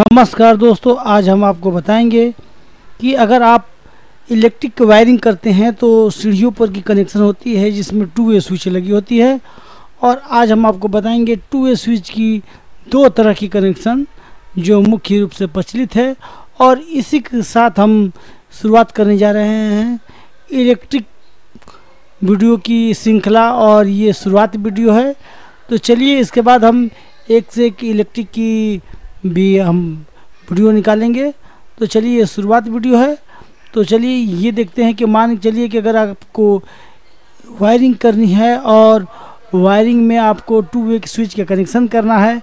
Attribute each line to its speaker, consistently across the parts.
Speaker 1: नमस्कार दोस्तों, आज हम आपको बताएँगे कि अगर आप इलेक्ट्रिक वायरिंग करते हैं तो सीढ़ियों पर की कनेक्शन होती है, जिसमें टू वे स्विच लगी होती है। और आज हम आपको बताएँगे टू वे स्विच की दो तरह की कनेक्शन, जो मुख्य रूप से प्रचलित है। और इसी के साथ हम शुरुआत करने जा रहे हैं इलेक्ट्रिक वीडियो की श्रृंखला, और ये शुरुआत वीडियो है। तो चलिए, इसके बाद हम एक से एक इलेक्ट्रिक की भी हम वीडियो निकालेंगे। तो चलिए, ये शुरुआत वीडियो है। तो चलिए, ये देखते हैं कि मान के चलिए कि अगर आपको वायरिंग करनी है और वायरिंग में आपको टू वे स्विच का कनेक्शन करना है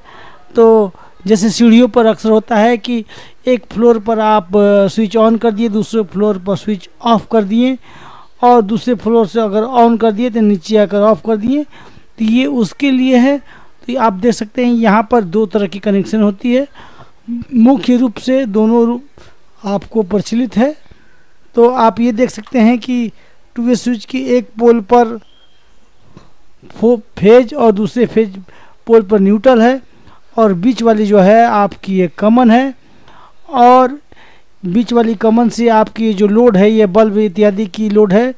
Speaker 1: तो जैसे सीढ़ियों पर अक्सर होता है कि एक फ्लोर पर आप स्विच ऑन कर दिए, दूसरे फ्लोर पर स्विच ऑफ़ कर दिए और दूसरे फ्लोर से अगर ऑन कर दिए तो नीचे आकर ऑफ़ कर दिए। तो ये उसके लिए है। तो आप देख सकते हैं, यहाँ पर दो तरह की कनेक्शन होती है। मुख्य रूप से दोनों रूप आपको प्रचलित है। तो आप ये देख सकते हैं कि टू वे स्विच की एक पोल पर फ़ेज़ और दूसरे फ़ेज़ पोल पर न्यूट्रल है और बीच वाली जो है आपकी ये कमन है और बीच वाली कमन से आपकी जो लोड है, ये बल्ब इत्यादि की लोड है,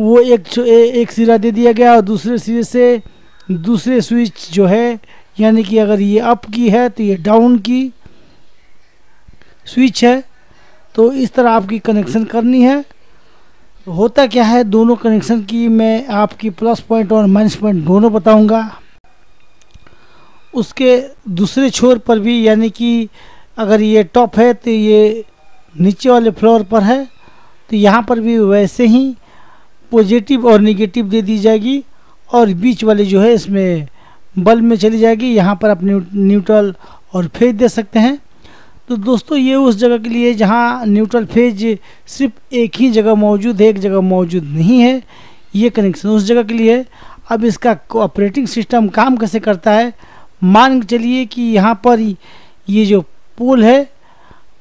Speaker 1: वो एक एक सिरा दे दिया गया और दूसरे सिरे से दूसरे स्विच जो है, यानी कि अगर ये अप की है तो ये डाउन की स्विच है। तो इस तरह आपकी कनेक्शन करनी है। होता क्या है, दोनों कनेक्शन की मैं आपकी प्लस पॉइंट और माइनस पॉइंट दोनों बताऊँगा। उसके दूसरे छोर पर भी, यानी कि अगर ये टॉप है तो ये नीचे वाले फ्लोर पर है। तो यहाँ पर भी वैसे ही पॉजिटिव और निगेटिव दे दी जाएगी। और बीच वाली जो है इसमें बल्ब में चली जाएगी। यहाँ पर आप न्यूट्रल और फ़ेज़ दे सकते हैं। तो दोस्तों, ये उस जगह के लिए जहाँ न्यूट्रल फ़ेज़ सिर्फ़ एक ही जगह मौजूद है, एक जगह मौजूद नहीं है, ये कनेक्शन उस जगह के लिए अब इसका ऑपरेटिंग सिस्टम काम कैसे करता है? मान चलिए कि यहाँ पर ये जो पोल है,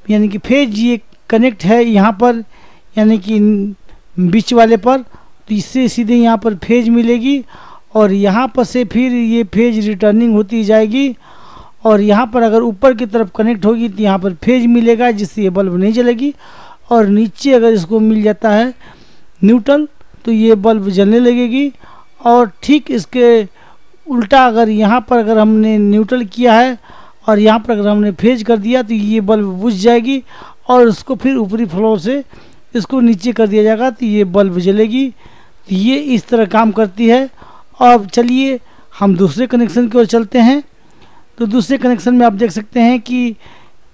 Speaker 1: यानी कि फ़ेज़ ये कनेक्ट है यहाँ पर, यानी कि बीच वाले पर तो इससे सीधे यहाँ पर फ़ेज़ मिलेगी और यहाँ पर से फिर ये फ़ेज़ रिटर्निंग होती जाएगी और यहाँ पर अगर ऊपर की तरफ़ कनेक्ट होगी तो यहाँ पर फ़ेज़ मिलेगा जिससे ये बल्ब नहीं जलेगी और नीचे अगर इसको मिल जाता है न्यूट्रल तो ये बल्ब जलने लगेगी। और ठीक इसके उल्टा अगर यहाँ पर अगर हमने न्यूट्रल किया है और यहाँ पर अगर हमने फ़ेज़ कर दिया तो ये बल्ब बुझ जाएगी और उसको फिर ऊपरी फ्लोर से इसको नीचे कर दिया जाएगा तो ये बल्ब जलेगी। ये इस तरह काम करती है। और चलिए हम दूसरे कनेक्शन की ओर चलते हैं। तो दूसरे कनेक्शन में आप देख सकते हैं कि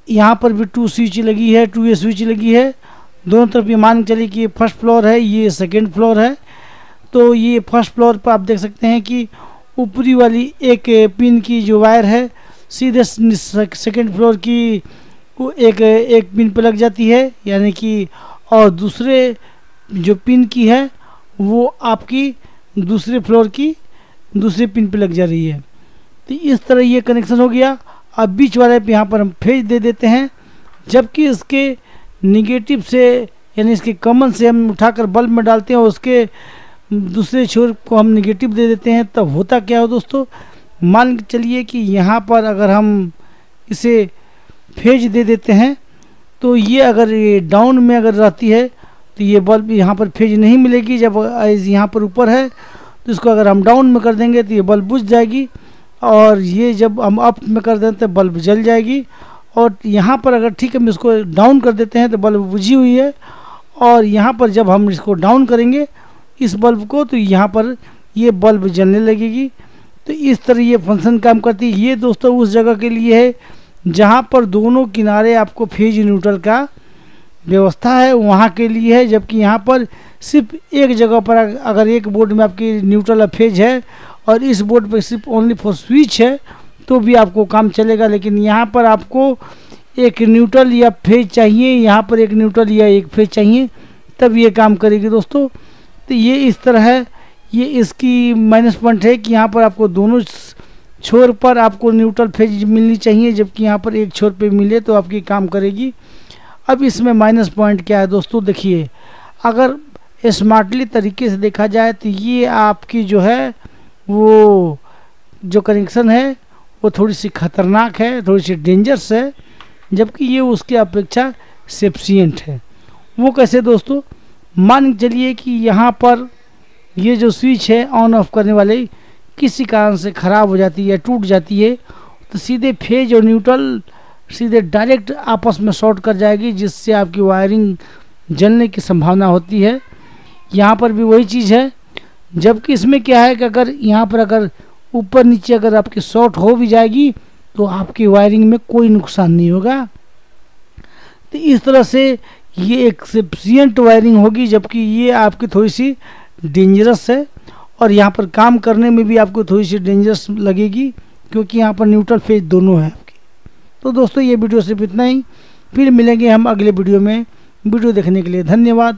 Speaker 1: यहाँ पर भी टू स्विच लगी है टू ए स्विच लगी है। दोनों तरफ़ ये मान चलिए कि ये फ़र्स्ट फ्लोर है, ये सेकेंड फ्लोर है। तो ये फ़र्स्ट फ्लोर पर आप देख सकते हैं कि ऊपरी वाली एक पिन की जो वायर है, सीधे सेकेंड फ्लोर की एक एक पिन पर लग जाती है। यानी कि और दूसरे जो पिन की है वो आपकी दूसरे फ्लोर की, दूसरे पिन पे लग जा रही है। तो इस तरह ये कनेक्शन हो गया। अब बीच वाले पे यहाँ पर हम फ़ेज़ दे देते हैं, जबकि इसके निगेटिव से, यानी इसके कमन से हम उठाकर बल्ब में डालते हैं और उसके दूसरे छोर को हम निगेटिव दे देते हैं। तब होता क्या हो दोस्तों? मान के चलिए कि यहाँ पर अगर हम इसे फ़ेज़ दे देते हैं तो ये अगर ये डाउन में अगर रहती है तो ये बल्ब यहाँ पर फ़ेज़ नहीं मिलेगी, जब आइज़ यहाँ पर ऊपर है तो इसको अगर हम डाउन में कर देंगे तो ये बल्ब बुझ जाएगी। और ये जब हम अप में कर देते हैं बल्ब जल जाएगी। और यहाँ पर अगर ठीक है, हम इसको डाउन कर देते हैं तो बल्ब बुझी हुई है। और यहाँ पर जब हम इसको डाउन करेंगे, इस बल्ब को तो यहाँ पर ये बल्ब जलने लगेगी। तो इस तरह ये फ़ंक्शन काम करती है। ये दोस्तों उस जगह के लिए है, जहाँ पर दोनों किनारे आपको फ़ेज़ न्यूट्रल का व्यवस्था है, वहाँ के लिए है, जबकि यहाँ पर सिर्फ़ एक जगह पर अगर एक बोर्ड में आपकी न्यूट्रल फ़ेज़ है और इस बोर्ड पर सिर्फ़ ओनली फॉर स्विच है तो भी आपको काम चलेगा। लेकिन यहाँ पर आपको एक न्यूट्रल या फ़ेज़ चाहिए, यहाँ पर एक न्यूट्रल या एक फ़ेज़ चाहिए, तब ये काम करेगी दोस्तों। तो ये इस तरह है, ये इसकी माइनस पॉइंट है कि यहाँ पर आपको दोनों छोर पर आपको न्यूट्रल फ़ेज़ मिलनी चाहिए, जबकि यहाँ पर एक छोर पे मिले तो आपकी काम करेगी। अब इसमें माइनस पॉइंट क्या है दोस्तों? देखिए, अगर स्मार्टली तरीके से देखा जाए तो ये आपकी जो है, वो जो कनेक्शन है, वो थोड़ी सी खतरनाक है, थोड़ी सी डेंजरस है, जबकि ये उसके अपेक्षा सेप्सियंट है। वो कैसे दोस्तों? मान चलिए कि यहाँ पर ये जो स्विच है ऑन ऑफ़ करने वाले, किसी कारण से ख़राब हो जाती है, टूट जाती है तो सीधे फ़ेज़ और न्यूट्रल सीधे डायरेक्ट आपस में शॉर्ट कर जाएगी, जिससे आपकी वायरिंग जलने की संभावना होती है। यहाँ पर भी वही चीज़ है, जबकि इसमें क्या है कि अगर यहाँ पर अगर ऊपर नीचे अगर आपकी शॉर्ट हो भी जाएगी तो आपकी वायरिंग में कोई नुकसान नहीं होगा। तो इस तरह से ये एक सेप्सियंट वायरिंग होगी, जबकि ये आपकी थोड़ी सी डेंजरस है। और यहाँ पर काम करने में भी आपको थोड़ी सी डेंजरस लगेगी, क्योंकि यहाँ पर न्यूट्रल फ़ेज़ दोनों है। आपकी तो दोस्तों, ये वीडियो सिर्फ़ इतना ही। फिर मिलेंगे हम अगले वीडियो में। वीडियो देखने के लिए धन्यवाद।